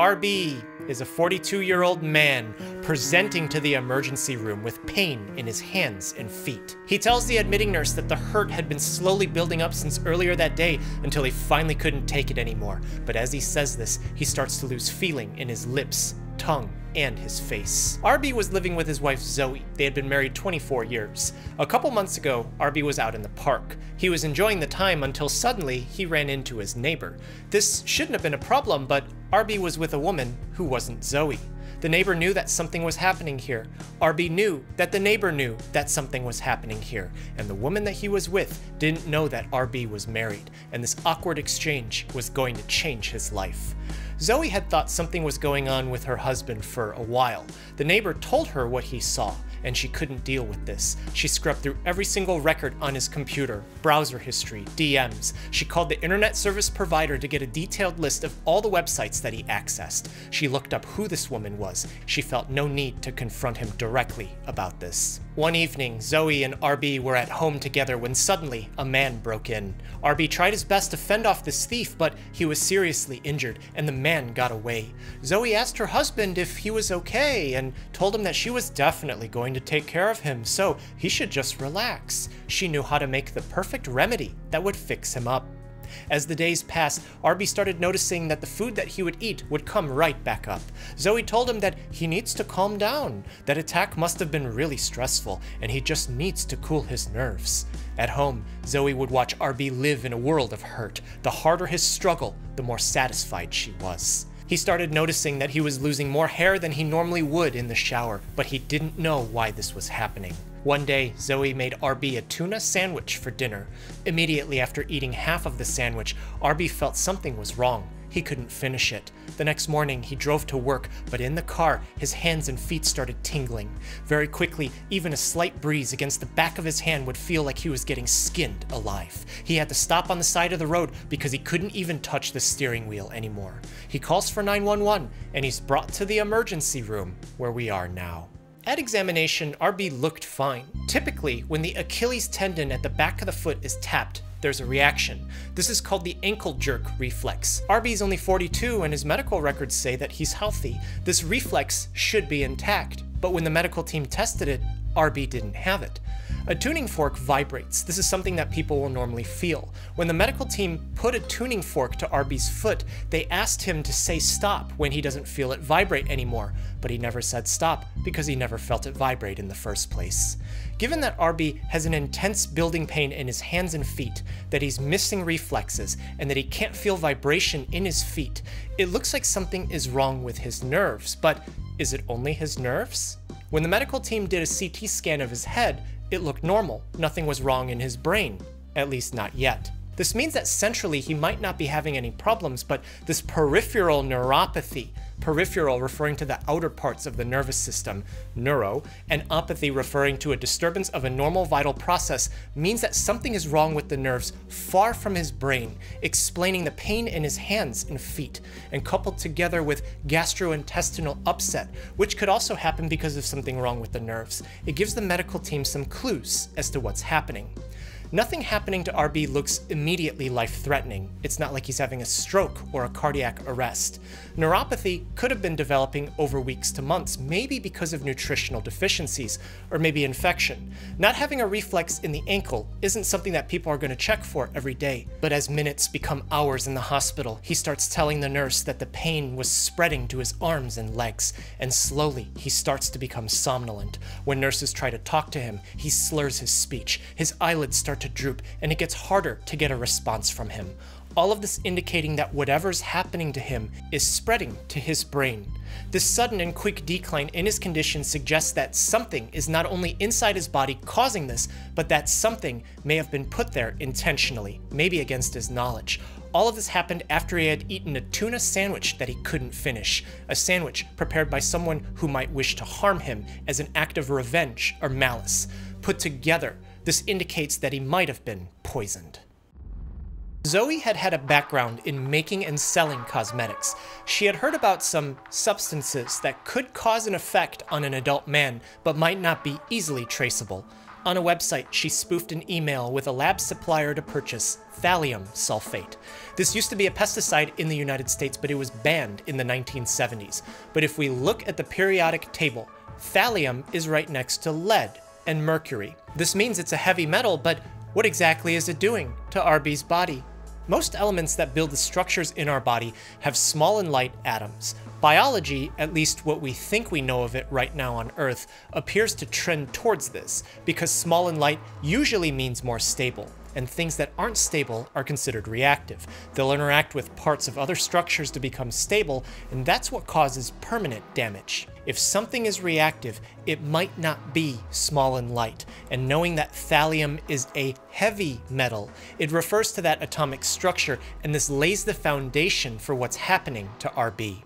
RB is a 42 year old man presenting to the emergency room with pain in his hands and feet. He tells the admitting nurse that the hurt had been slowly building up since earlier that day until he finally couldn't take it anymore. But as he says this, he starts to lose feeling in his lips, tongue, and his face. Arby was living with his wife Zoe. They had been married 24 years. A couple months ago, Arby was out in the park. He was enjoying the time until suddenly he ran into his neighbor. This shouldn't have been a problem, but Arby was with a woman who wasn't Zoe. The neighbor knew that something was happening here. Arby knew that the neighbor knew that something was happening here, and the woman that he was with didn't know that Arby was married, and this awkward exchange was going to change his life. Zoe had thought something was going on with her husband for a while. The neighbor told her what he saw, and she couldn't deal with this. She scrubbed through every single record on his computer, browser history, DMs. She called the internet service provider to get a detailed list of all the websites that he accessed. She looked up who this woman was. She felt no need to confront him directly about this. One evening, Zoe and RB were at home together when suddenly a man broke in. RB tried his best to fend off this thief, but he was seriously injured, and the man got away. Zoe asked her husband if he was okay and told him that she was definitely going going to take care of him, so he should just relax. She knew how to make the perfect remedy that would fix him up. As the days passed, Arby started noticing that the food that he would eat would come right back up. Zoe told him that he needs to calm down. That attack must have been really stressful, and he just needs to cool his nerves. At home, Zoe would watch Arby live in a world of hurt. The harder his struggle, the more satisfied she was. He started noticing that he was losing more hair than he normally would in the shower, but he didn't know why this was happening. One day, Zoe made RB a tuna sandwich for dinner. Immediately after eating half of the sandwich, RB felt something was wrong. He couldn't finish it. The next morning, he drove to work, but in the car, his hands and feet started tingling. Very quickly, even a slight breeze against the back of his hand would feel like he was getting skinned alive. He had to stop on the side of the road because he couldn't even touch the steering wheel anymore. He calls for 911 and he's brought to the emergency room where we are now. At examination, RB looked fine. Typically, when the Achilles tendon at the back of the foot is tapped, there's a reaction. This is called the ankle jerk reflex. RB is only 42 and his medical records say that he's healthy. This reflex should be intact, but when the medical team tested it, RB didn't have it. A tuning fork vibrates. This is something that people will normally feel. When the medical team put a tuning fork to RB's foot, they asked him to say stop when he doesn't feel it vibrate anymore, but he never said stop because he never felt it vibrate in the first place. Given that RB has an intense building pain in his hands and feet, that he's missing reflexes, and that he can't feel vibration in his feet, it looks like something is wrong with his nerves, but is it only his nerves? When the medical team did a CT scan of his head, it looked normal. Nothing was wrong in his brain. At least not yet. This means that centrally he might not be having any problems, but this peripheral neuropathy, peripheral referring to the outer parts of the nervous system, neuro, and opathy referring to a disturbance of a normal vital process, means that something is wrong with the nerves far from his brain, explaining the pain in his hands and feet, and coupled together with gastrointestinal upset, which could also happen because of something wrong with the nerves. It gives the medical team some clues as to what's happening. Nothing happening to RB looks immediately life-threatening. It's not like he's having a stroke or a cardiac arrest. Neuropathy could have been developing over weeks to months, maybe because of nutritional deficiencies, or maybe infection. Not having a reflex in the ankle isn't something that people are going to check for every day, but as minutes become hours in the hospital, he starts telling the nurse that the pain was spreading to his arms and legs, and slowly he starts to become somnolent. When nurses try to talk to him, he slurs his speech, his eyelids to droop, and it gets harder to get a response from him. All of this indicating that whatever's happening to him is spreading to his brain. This sudden and quick decline in his condition suggests that something is not only inside his body causing this, but that something may have been put there intentionally, maybe against his knowledge. All of this happened after he had eaten a tuna sandwich that he couldn't finish, a sandwich prepared by someone who might wish to harm him as an act of revenge or malice. Put together, this indicates that he might have been poisoned. Zoe had had a background in making and selling cosmetics. She had heard about some substances that could cause an effect on an adult man, but might not be easily traceable. On a website, she spoofed an email with a lab supplier to purchase thallium sulfate. This used to be a pesticide in the United States, but it was banned in the 1970s. But if we look at the periodic table, thallium is right next to lead and mercury. This means it's a heavy metal, but what exactly is it doing to RB's body? Most elements that build the structures in our body have small and light atoms. Biology, at least what we think we know of it right now on Earth, appears to trend towards this, because small and light usually means more stable and things that aren't stable are considered reactive. They'll interact with parts of other structures to become stable, and that's what causes permanent damage. If something is reactive, it might not be small and light, and knowing that thallium is a heavy metal, it refers to that atomic structure, and this lays the foundation for what's happening to RB.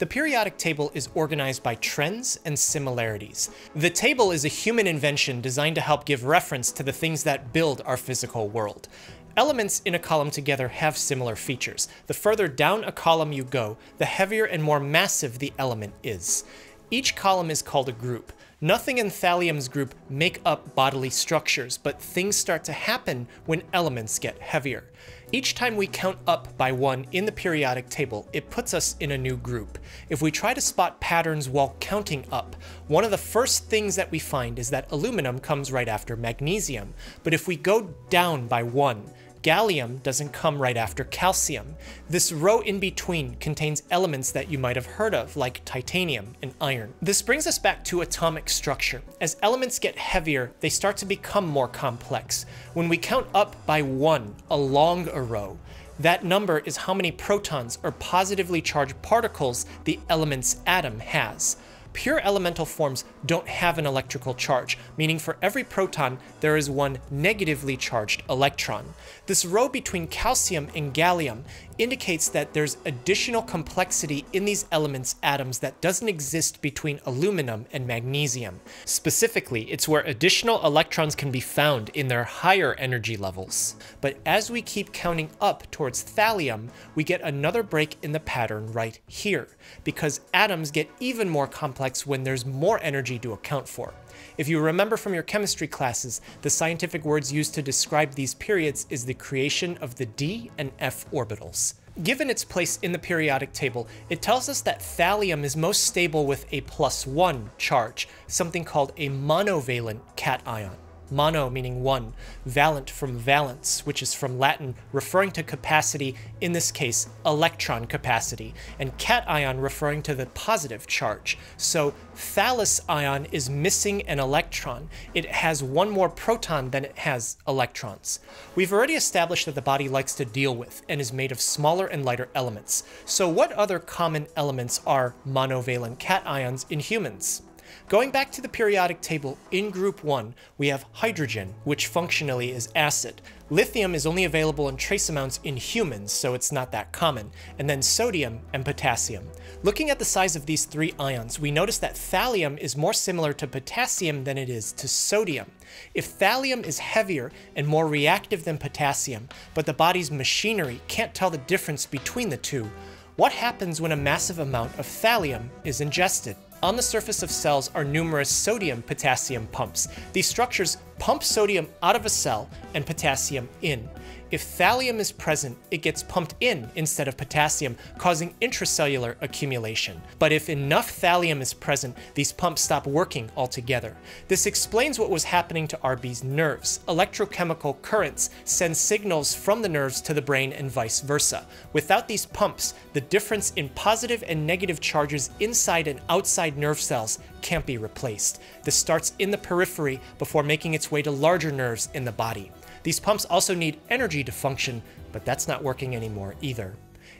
The periodic table is organized by trends and similarities. The table is a human invention designed to help give reference to the things that build our physical world. Elements in a column together have similar features. The further down a column you go, the heavier and more massive the element is. Each column is called a group. Nothing in thallium's group make up bodily structures, but things start to happen when elements get heavier. Each time we count up by one in the periodic table, it puts us in a new group. If we try to spot patterns while counting up, one of the first things that we find is that aluminum comes right after magnesium. But if we go down by one, Gallium doesn't come right after calcium. This row in between contains elements that you might have heard of, like titanium and iron. This brings us back to atomic structure. As elements get heavier, they start to become more complex. When we count up by one along a row, that number is how many protons or positively charged particles the element's atom has. Pure elemental forms don't have an electrical charge, meaning for every proton, there is one negatively charged electron. This row between calcium and gallium indicates that there's additional complexity in these elements' atoms that doesn't exist between aluminum and magnesium. Specifically, it's where additional electrons can be found in their higher energy levels. But as we keep counting up towards thallium, we get another break in the pattern right here, because atoms get even more complex when there's more energy to account for. If you remember from your chemistry classes, the scientific words used to describe these periods is the creation of the d and f orbitals. Given its place in the periodic table, it tells us that thallium is most stable with a plus one charge, something called a monovalent cation mono meaning one, valent from valence, which is from Latin referring to capacity, in this case, electron capacity, and cation referring to the positive charge. So thallus ion is missing an electron. It has one more proton than it has electrons. We've already established that the body likes to deal with and is made of smaller and lighter elements. So what other common elements are monovalent cations in humans? Going back to the periodic table, in group 1, we have hydrogen, which functionally is acid. Lithium is only available in trace amounts in humans, so it's not that common, and then sodium and potassium. Looking at the size of these three ions, we notice that thallium is more similar to potassium than it is to sodium. If thallium is heavier and more reactive than potassium, but the body's machinery can't tell the difference between the two, what happens when a massive amount of thallium is ingested? On the surface of cells are numerous sodium-potassium pumps. These structures pump sodium out of a cell and potassium in. If thallium is present, it gets pumped in instead of potassium, causing intracellular accumulation. But if enough thallium is present, these pumps stop working altogether. This explains what was happening to RB's nerves. Electrochemical currents send signals from the nerves to the brain and vice versa. Without these pumps, the difference in positive and negative charges inside and outside nerve cells can't be replaced. This starts in the periphery before making its way to larger nerves in the body. These pumps also need energy to function, but that's not working anymore either.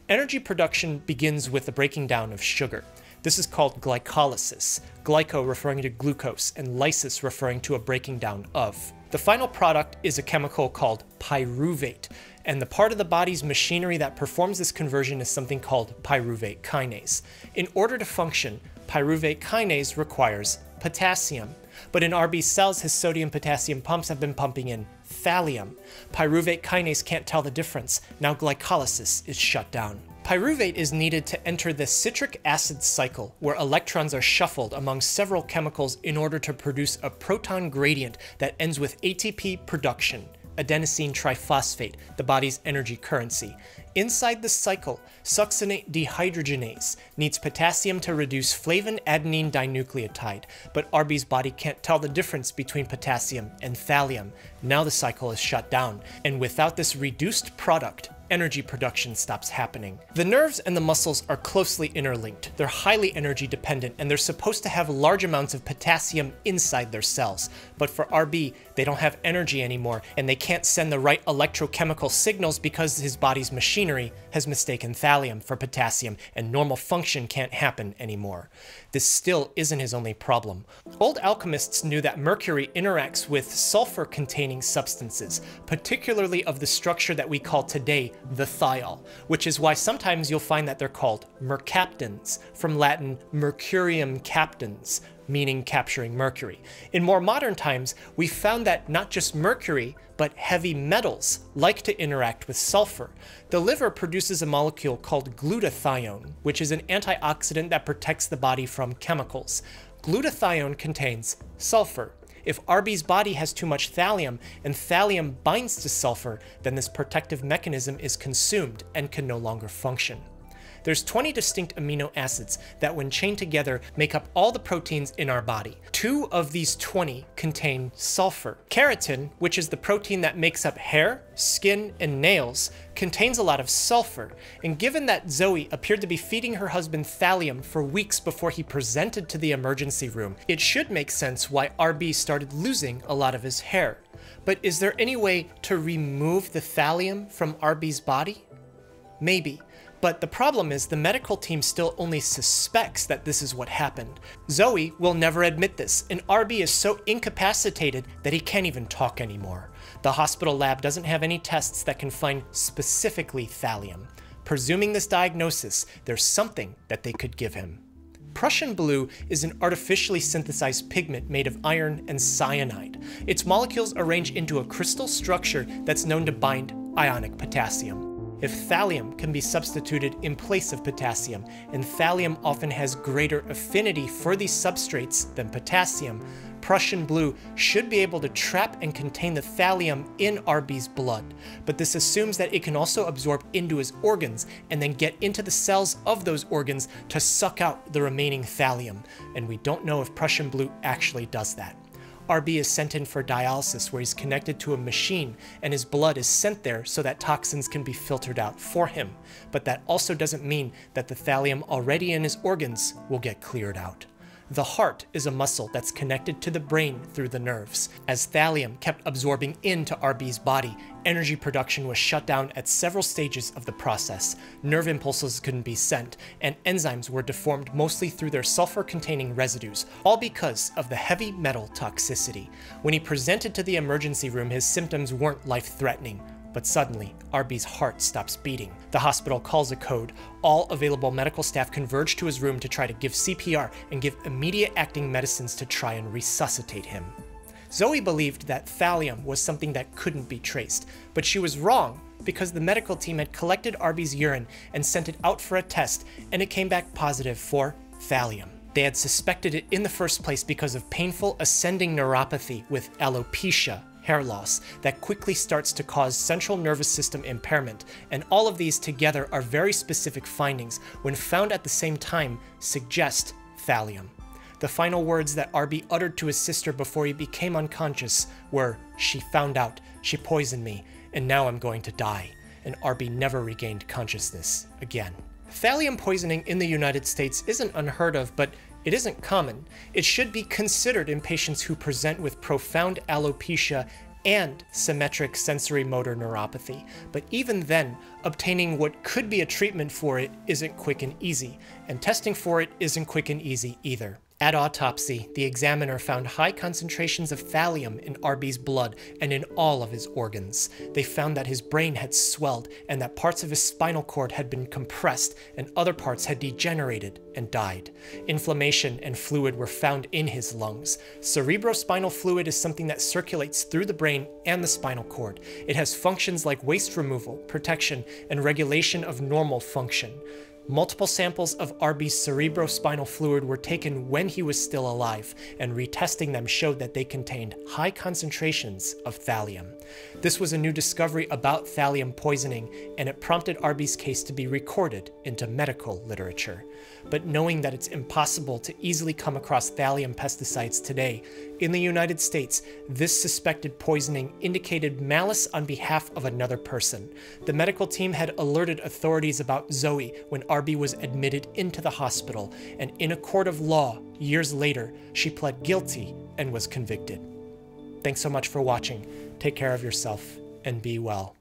Energy production begins with the breaking down of sugar. This is called glycolysis, glyco referring to glucose, and lysis referring to a breaking down of. The final product is a chemical called pyruvate, and the part of the body's machinery that performs this conversion is something called pyruvate kinase. In order to function, pyruvate kinase requires potassium. But in RB cells, his sodium potassium pumps have been pumping in thallium. Pyruvate kinase can't tell the difference. Now glycolysis is shut down. Pyruvate is needed to enter the citric acid cycle, where electrons are shuffled among several chemicals in order to produce a proton gradient that ends with ATP production adenosine triphosphate, the body's energy currency. Inside the cycle, succinate dehydrogenase needs potassium to reduce flavin adenine dinucleotide, but RB's body can't tell the difference between potassium and thallium. Now the cycle is shut down, and without this reduced product, energy production stops happening. The nerves and the muscles are closely interlinked. They're highly energy dependent and they're supposed to have large amounts of potassium inside their cells. But for RB, they don't have energy anymore and they can't send the right electrochemical signals because his body's machinery has mistaken thallium for potassium and normal function can't happen anymore. This still isn't his only problem. Old alchemists knew that mercury interacts with sulfur containing substances, particularly of the structure that we call today the thiol, which is why sometimes you'll find that they're called mercaptans, from Latin mercurium captans, meaning capturing mercury. In more modern times, we found that not just mercury, but heavy metals like to interact with sulfur. The liver produces a molecule called glutathione, which is an antioxidant that protects the body from chemicals. Glutathione contains sulfur, if RB's body has too much thallium and thallium binds to sulfur, then this protective mechanism is consumed and can no longer function. There's 20 distinct amino acids that when chained together make up all the proteins in our body. Two of these 20 contain sulfur. Keratin, which is the protein that makes up hair, skin, and nails, contains a lot of sulfur, and given that Zoe appeared to be feeding her husband thallium for weeks before he presented to the emergency room, it should make sense why RB started losing a lot of his hair. But is there any way to remove the thallium from RB's body? Maybe, but the problem is the medical team still only suspects that this is what happened. Zoe will never admit this, and RB is so incapacitated that he can't even talk anymore. The hospital lab doesn't have any tests that can find specifically thallium. Presuming this diagnosis, there's something that they could give him. Prussian blue is an artificially synthesized pigment made of iron and cyanide. Its molecules arrange into a crystal structure that's known to bind ionic potassium if thallium can be substituted in place of potassium, and thallium often has greater affinity for these substrates than potassium, Prussian blue should be able to trap and contain the thallium in RB's blood, but this assumes that it can also absorb into his organs and then get into the cells of those organs to suck out the remaining thallium, and we don't know if Prussian blue actually does that. RB is sent in for dialysis where he's connected to a machine and his blood is sent there so that toxins can be filtered out for him. But that also doesn't mean that the thallium already in his organs will get cleared out. The heart is a muscle that's connected to the brain through the nerves. As thallium kept absorbing into RB's body, energy production was shut down at several stages of the process. Nerve impulses couldn't be sent, and enzymes were deformed mostly through their sulfur-containing residues, all because of the heavy metal toxicity. When he presented to the emergency room, his symptoms weren't life-threatening. But suddenly, RB's heart stops beating. The hospital calls a code. All available medical staff converge to his room to try to give CPR and give immediate acting medicines to try and resuscitate him. Zoe believed that thallium was something that couldn't be traced, but she was wrong because the medical team had collected RB's urine and sent it out for a test, and it came back positive for thallium. They had suspected it in the first place because of painful ascending neuropathy with alopecia, hair loss that quickly starts to cause central nervous system impairment, and all of these together are very specific findings when found at the same time suggest thallium. The final words that RB uttered to his sister before he became unconscious were, She found out, she poisoned me, and now I'm going to die. And RB never regained consciousness again. Thallium poisoning in the United States isn't unheard of, but it isn't common. It should be considered in patients who present with profound alopecia and symmetric sensory motor neuropathy. But even then, obtaining what could be a treatment for it isn't quick and easy, and testing for it isn't quick and easy either. At autopsy, the examiner found high concentrations of thallium in Arby's blood and in all of his organs. They found that his brain had swelled and that parts of his spinal cord had been compressed and other parts had degenerated and died. Inflammation and fluid were found in his lungs. Cerebrospinal fluid is something that circulates through the brain and the spinal cord. It has functions like waste removal, protection, and regulation of normal function. Multiple samples of Arby's cerebrospinal fluid were taken when he was still alive, and retesting them showed that they contained high concentrations of thallium. This was a new discovery about thallium poisoning, and it prompted Arby's case to be recorded into medical literature. But knowing that it's impossible to easily come across thallium pesticides today, in the United States, this suspected poisoning indicated malice on behalf of another person. The medical team had alerted authorities about Zoe when Arby was admitted into the hospital, and in a court of law, years later, she pled guilty and was convicted. Thanks so much for watching. Take care of yourself and be well.